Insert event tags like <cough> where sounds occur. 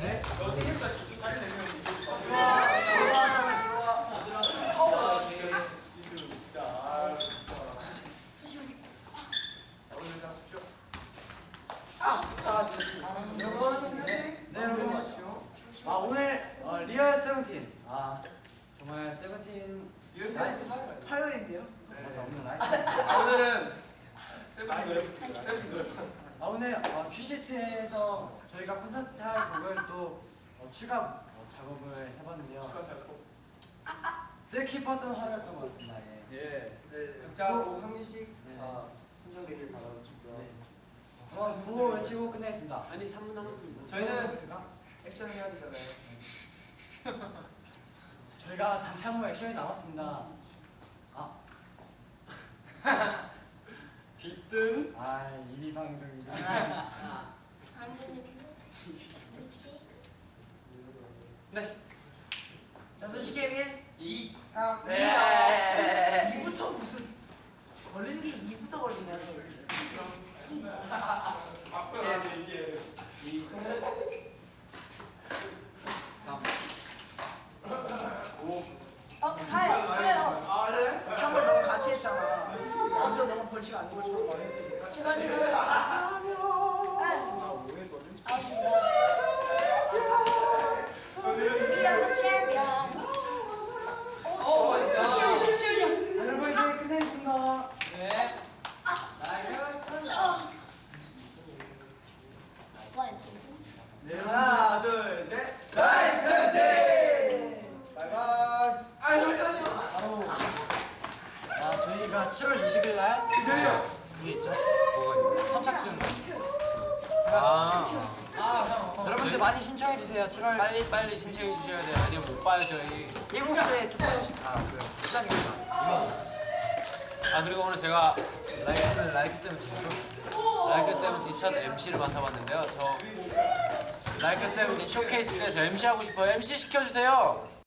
네. 네, 네. 아 어. 아. 아, 세븐틴 노래 세븐틴 노래 아 오늘 어, 큐시트에서 저희가 콘서트 할 곡을 또 어, 추가 어, 작업을 해봤는데요. 추가 작업. 뜻깊었던 하루였던 것 같습니다. 예. 예. 네. 각자 곡 한 개씩 선정되길 바라고요. 네. 어, 구호 외치고 끝내겠습니다. 아니 3분 남았습니다. 저희는 액션 해야 되잖아요. 저희가 단체 한번 액션이 남았습니다. 아, <laughs> 아 이리 방송이죠. 네. 자, 솔직히 1, 2 3, 네. 2부터 무슨 걸리는 게 2부터 걸리냐 앞으로 이게 2 3 5 어, 4요, 4요 아, 그래? 3을 너가 같이 했잖아 먼저 너가 벌칙 아닌 것처럼 말해 제가 지금 We are the champion. 어, 시원해, 시원해 여러분 이제 끝내겠습니다. One, two, three. 네, 하나 둘셋 나이스 바이바이 아 여기까지 바로 아 저희가 7월 20일 날 기다려 그게 있죠? 뭐가 선착순. 아, 여러분들 많이 신청해 주세요. 7월 빨리 빨리 신청해 주셔야 돼요. 아니면 못 봐요 저희. 7시에 투표식 아 그래요. 시작입니다. 아 그리고 오늘 제가 라이크 라이크 세븐틴. 라이크 세븐틴 첫 MC를 맡아봤는데요. 저 라이크 세븐틴 쇼케이스 때 저 MC 하고 싶어요. MC 시켜주세요.